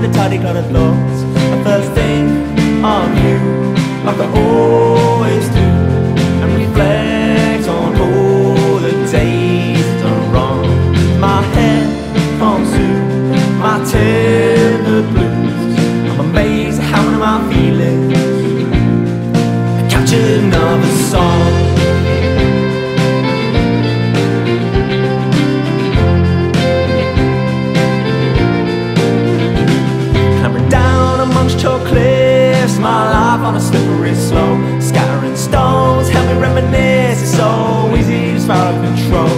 to tidy cluttered thoughts. I first thing of you like I always on a slippery slope. Scattering stones, help me reminisce. It's so easy spiral out of control.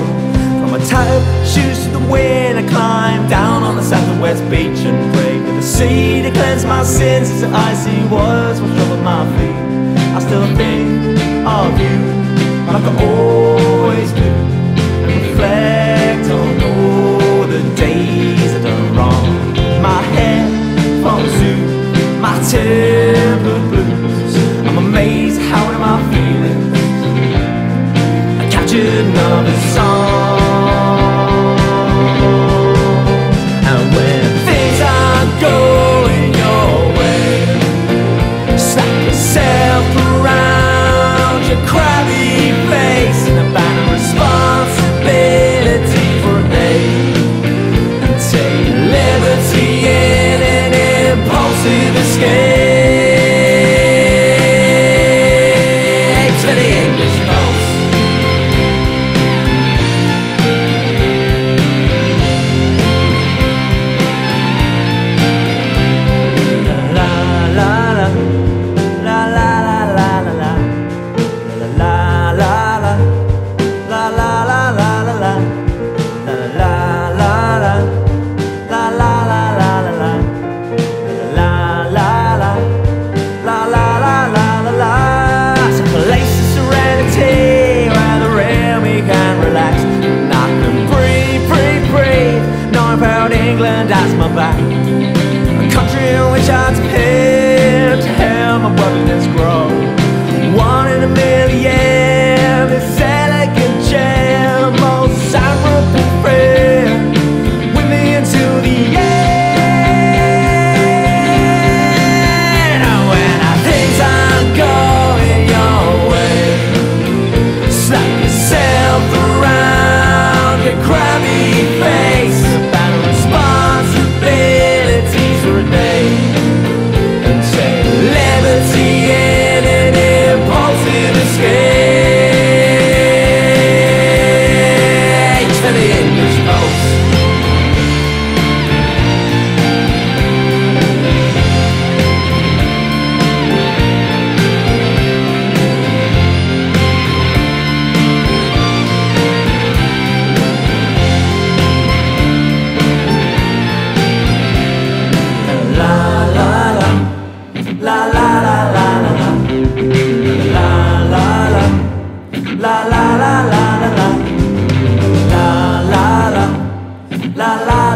From my tired shoes to the wind, I climb down on the south and west beach and pray to the sea to cleanse my sins. As the icy waters wash over my feet, I still think of you like I always do, and reflect I captured another song. And when things aren't going your way, slap yourself around your crabby grow.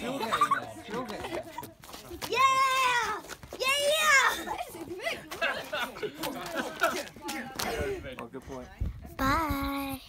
Yeah! Yeah! yeah! Oh, good point. Bye.